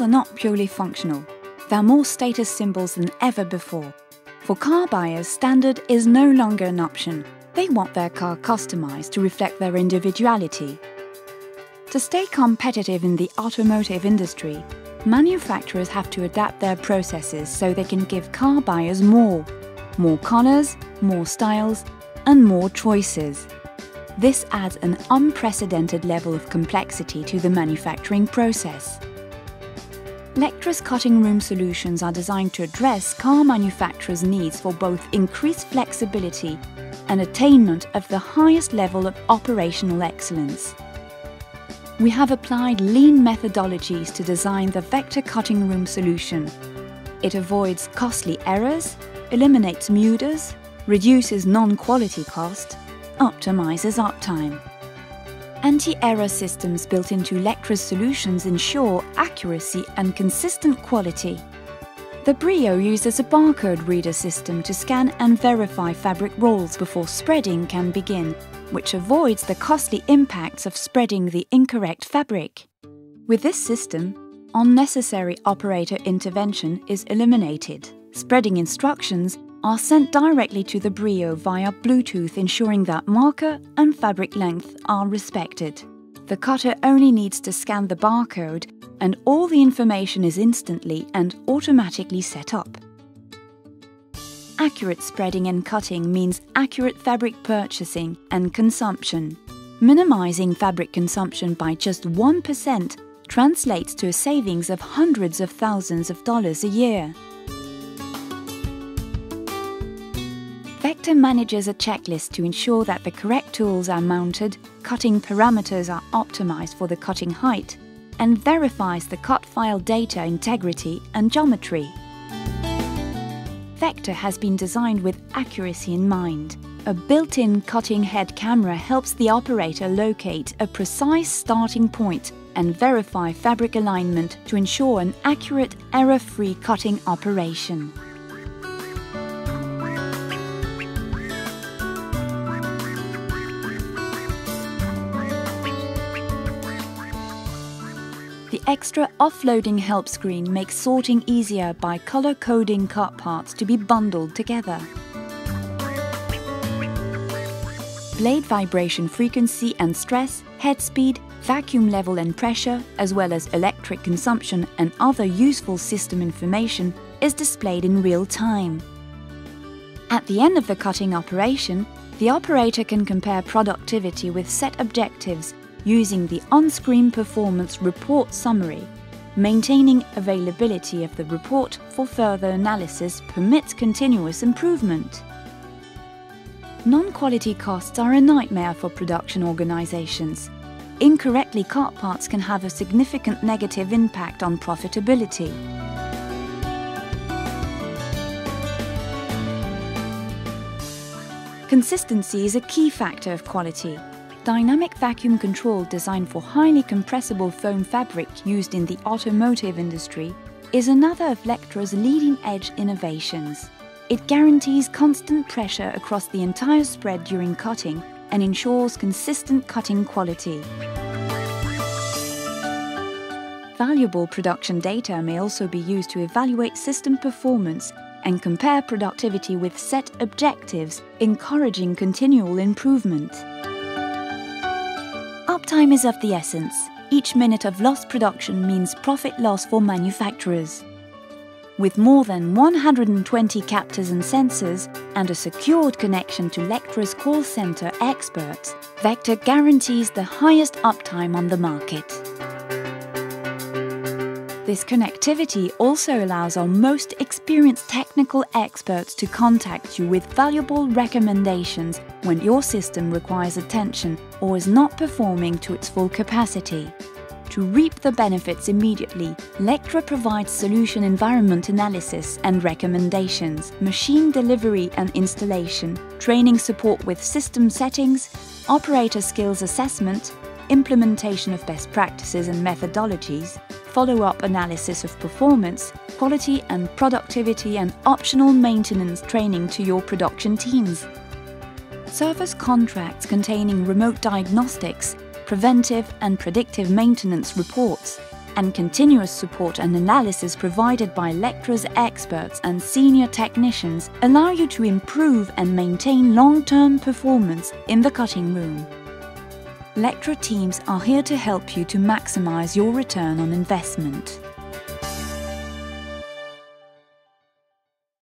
are not purely functional. They're more status symbols than ever before. For car buyers, standard is no longer an option. They want their car customized to reflect their individuality. To stay competitive in the automotive industry, manufacturers have to adapt their processes so they can give car buyers more. More colors, more styles, and more choices. This adds an unprecedented level of complexity to the manufacturing process. Lectra's cutting room solutions are designed to address car manufacturers' needs for both increased flexibility and attainment of the highest level of operational excellence. We have applied lean methodologies to design the vector cutting room solution. It avoids costly errors, eliminates mudas, reduces non-quality cost, optimizes uptime. Anti-error systems built into Lectra's solutions ensure accuracy and consistent quality. The Brio uses a barcode reader system to scan and verify fabric rolls before spreading can begin, which avoids the costly impacts of spreading the incorrect fabric. With this system, unnecessary operator intervention is eliminated. Spreading instructions are sent directly to the Brio via Bluetooth ensuring that marker and fabric length are respected. The cutter only needs to scan the barcode and all the information is instantly and automatically set up. Accurate spreading and cutting means accurate fabric purchasing and consumption. Minimizing fabric consumption by just 1% translates to a savings of hundreds of thousands of dollars a year. Vector manages a checklist to ensure that the correct tools are mounted, cutting parameters are optimized for the cutting height, and verifies the cut file data integrity and geometry. Vector has been designed with accuracy in mind. A built-in cutting head camera helps the operator locate a precise starting point and verify fabric alignment to ensure an accurate, error-free cutting operation. The extra offloading help screen makes sorting easier by color coding cut parts to be bundled together. Blade vibration frequency and stress, head speed, vacuum level and pressure, as well as electric consumption and other useful system information is displayed in real time. At the end of the cutting operation, the operator can compare productivity with set objectives using the on-screen performance report summary. Maintaining availability of the report for further analysis permits continuous improvement. Non-quality costs are a nightmare for production organizations. Incorrectly cut parts can have a significant negative impact on profitability. Consistency is a key factor of quality. Dynamic vacuum control designed for highly compressible foam fabric used in the automotive industry is another of Lectra's leading-edge innovations. It guarantees constant pressure across the entire spread during cutting and ensures consistent cutting quality. Valuable production data may also be used to evaluate system performance and compare productivity with set objectives, encouraging continual improvement. Uptime is of the essence. Each minute of lost production means profit loss for manufacturers. With more than 120 captors and sensors and a secured connection to Lectra's call center experts, Vector guarantees the highest uptime on the market. This connectivity also allows our most experienced technical experts to contact you with valuable recommendations when your system requires attention or is not performing to its full capacity. To reap the benefits immediately, Lectra provides solution environment analysis and recommendations, machine delivery and installation, training support with system settings, operator skills assessment, implementation of best practices and methodologies, follow-up analysis of performance, quality and productivity and optional maintenance training to your production teams. Service contracts containing remote diagnostics preventive and predictive maintenance reports, and continuous support and analysis provided by Lectra's experts and senior technicians allow you to improve and maintain long-term performance in the cutting room. Lectra teams are here to help you to maximize your return on investment.